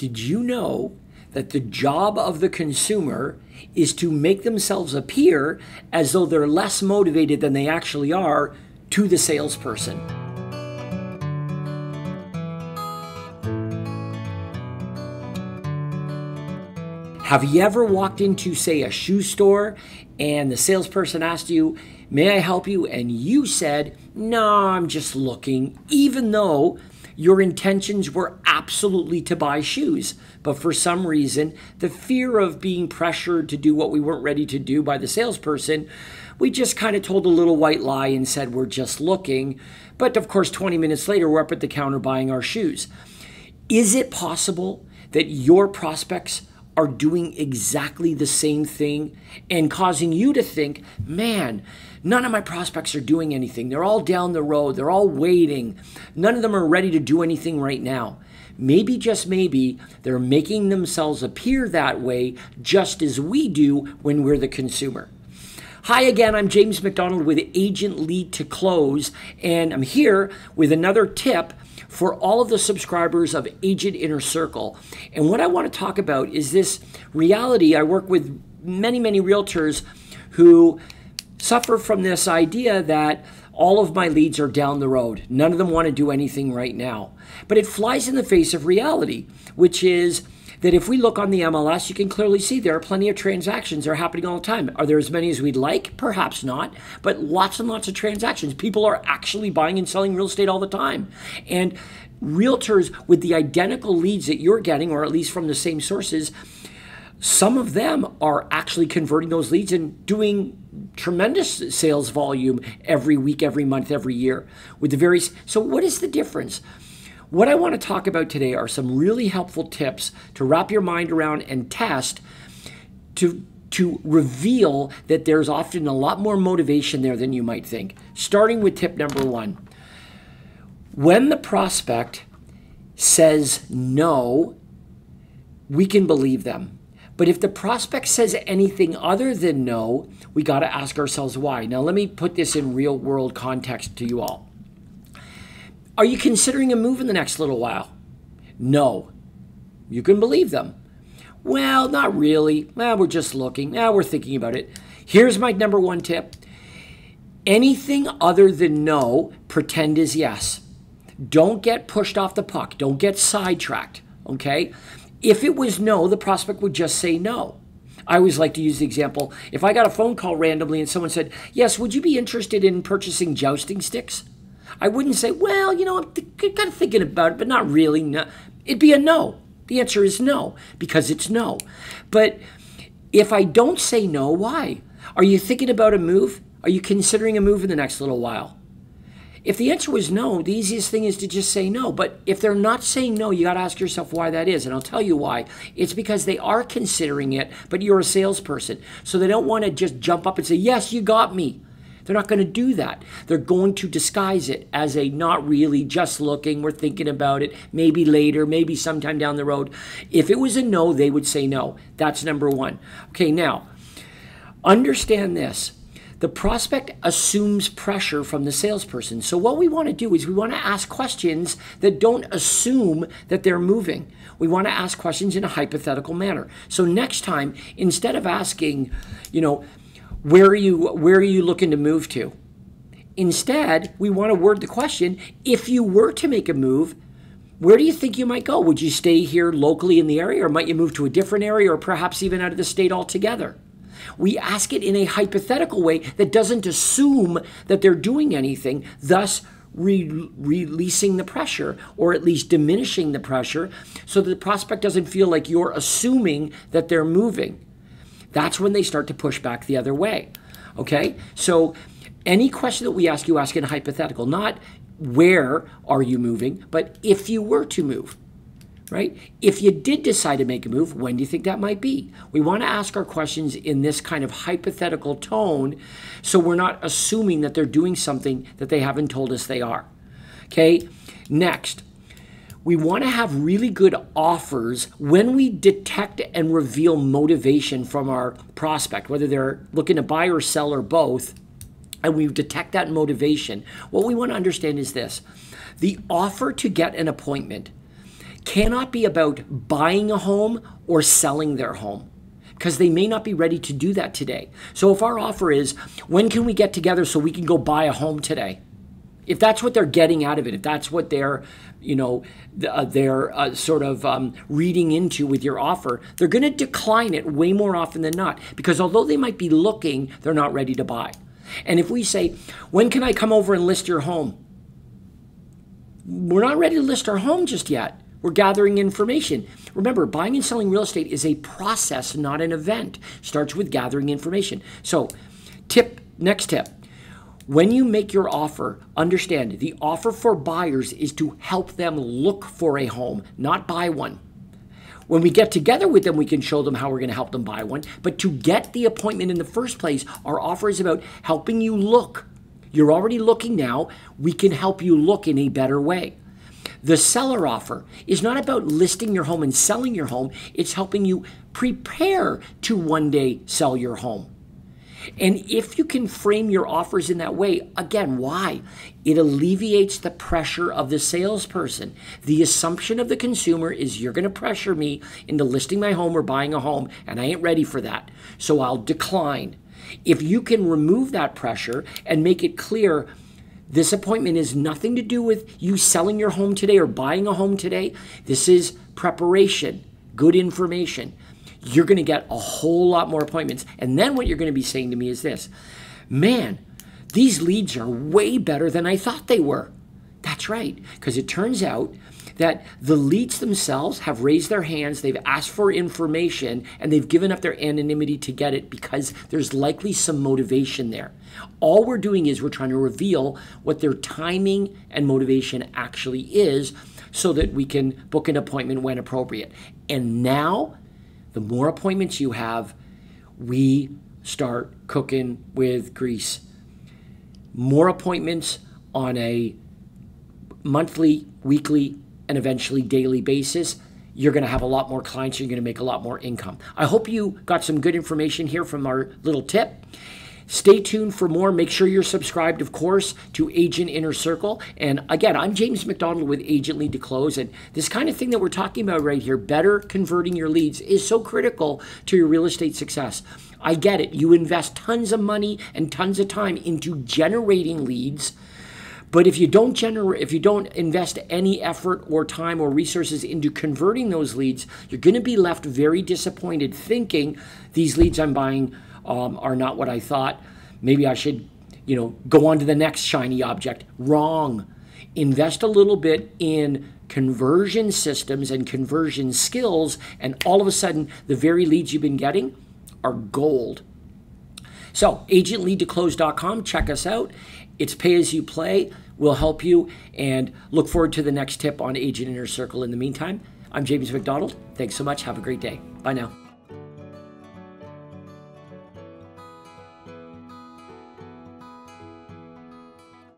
Did you know that the job of the consumer is to make themselves appear as though they're less motivated than they actually are to the salesperson? Have you ever walked into, say, a shoe store and the salesperson asked you, May I help you? And you said, No, I'm just looking, even though your intentions were absolutely to buy shoes. But for some reason, the fear of being pressured to do what we weren't ready to do by the salesperson, we just kind of told a little white lie and said, We're just looking. But of course, 20 minutes later, we're up at the counter buying our shoes. Is it possible that your prospects are doing exactly the same thing and causing you to think, man, none of my prospects are doing anything. They're all down the road, they're all waiting. None of them are ready to do anything right now. Maybe, just maybe, they're making themselves appear that way just as we do when we're the consumer. Hi again, I'm James MacDonald with Agent Lead to Close, and I'm here with another tip for all of the subscribers of Agent Inner Circle. And what I want to talk about is this reality. I work with many, many realtors who suffer from this idea that all of my leads are down the road. None of them want to do anything right now. But it flies in the face of reality, which is that if we look on the MLS, you can clearly see there are plenty of transactions that are happening all the time. Are there as many as we'd like? Perhaps not, but lots and lots of transactions. People are actually buying and selling real estate all the time. And realtors with the identical leads that you're getting, or at least from the same sources, some of them are actually converting those leads and doing tremendous sales volume every week, every month, every year with the various. So, what is the difference? What I want to talk about today are some really helpful tips to wrap your mind around and test to to reveal that there's often a lot more motivation there than you might think. Starting with tip number 1. When the prospect says no, we can believe them. But if the prospect says anything other than no, we got to ask ourselves why. Now, let me put this in real world context to you all. Are you considering a move in the next little while? No. You can believe them. Well, not really. Well, we're just looking. Now we're thinking about it. Here's my number one tip anything other than no, pretend is yes. Don't get pushed off the puck. Don't get sidetracked. Okay? If it was no, the prospect would just say no. I always like to use the example if I got a phone call randomly and someone said, Yes, would you be interested in purchasing jousting sticks? I wouldn't say, well, you know, I'm th- kind of thinking about it, but not really. No. It'd be a no. The answer is no, because it's no. But if I don't say no, why? Are you thinking about a move? Are you considering a move in the next little while? If the answer was no, the easiest thing is to just say no. But if they're not saying no, you got to ask yourself why that is. And I'll tell you why. It's because they are considering it, but you're a salesperson. So they don't want to just jump up and say, Yes, you got me. They're not going to do that. They're going to disguise it as a not really, just looking, we're thinking about it, maybe later, maybe sometime down the road. If it was a no, they would say no. That's number one. Okay, now, understand this. The prospect assumes pressure from the salesperson. So, what we want to do is we want to ask questions that don't assume that they're moving. We want to ask questions in a hypothetical manner. So, next time, instead of asking, you know, where are you where are you looking to move to? Instead, we want to word the question, if you were to make a move, where do you think you might go? Would you stay here locally in the area or might you move to a different area or perhaps even out of the state altogether? We ask it in a hypothetical way that doesn't assume that they're doing anything, thus re- releasing the pressure or at least diminishing the pressure so that the prospect doesn't feel like you're assuming that they're moving. That's when they start to push back the other way. Okay? So any question that we ask, you ask in a hypothetical, not where are you moving, but if you were to move, right? If you did decide to make a move, when do you think that might be? We want to ask our questions in this kind of hypothetical tone so we're not assuming that they're doing something that they haven't told us they are. Okay? Next, we want to have really good offers when we detect and reveal motivation from our prospect, whether they're looking to buy or sell or both, and we detect that motivation. What we want to understand is this the offer to get an appointment cannot be about buying a home or selling their home because they may not be ready to do that today. So if our offer is, when can we get together so we can go buy a home today? If that's what they're getting out of it, if that's what they're, you know, uh, they're uh, sort of um, reading into with your offer, they're going to decline it way more often than not because although they might be looking, they're not ready to buy. And if we say, when can I come over and list your home? We're not ready to list our home just yet. We're gathering information. Remember, buying and selling real estate is a process, not an event. Starts with gathering information. So, tip, next tip. When you make your offer, understand the offer for buyers is to help them look for a home, not buy one. When we get together with them, we can show them how we're going to help them buy one. But to get the appointment in the first place, our offer is about helping you look. You're already looking now. We can help you look in a better way. The seller offer is not about listing your home and selling your home, it's helping you prepare to one day sell your home. And if you can frame your offers in that way, again, why? It alleviates the pressure of the salesperson. The assumption of the consumer is you're going to pressure me into listing my home or buying a home, and I ain't ready for that. So I'll decline. If you can remove that pressure and make it clear, this appointment is nothing to do with you selling your home today or buying a home today. This is preparation, good information. You're going to get a whole lot more appointments. And then what you're going to be saying to me is this man, these leads are way better than I thought they were. That's right, because it turns out that the leads themselves have raised their hands, they've asked for information, and they've given up their anonymity to get it because there's likely some motivation there. All we're doing is we're trying to reveal what their timing and motivation actually is so that we can book an appointment when appropriate. And now, the more appointments you have, we start cooking with grease. More appointments on a monthly, weekly, and eventually daily basis, you're going to have a lot more clients. You're going to make a lot more income. I hope you got some good information here from our little tip. Stay tuned for more. Make sure you're subscribed, of course, to Agent Inner Circle. And again, I'm James MacDonald with Agent Lead to Close. And this kind of thing that we're talking about right here, better converting your leads, is so critical to your real estate success. I get it. You invest tons of money and tons of time into generating leads but if you don't generate, if you don't invest any effort or time or resources into converting those leads, you're going to be left very disappointed, thinking these leads I'm buying um, are not what I thought. Maybe I should, you know, go on to the next shiny object. Wrong. Invest a little bit in conversion systems and conversion skills, and all of a sudden, the very leads you've been getting are gold. So, agentleadtoclose.com, check us out. It's pay as you play. We'll help you and look forward to the next tip on Agent Inner Circle. In the meantime, I'm James MacDonald. Thanks so much. Have a great day. Bye now.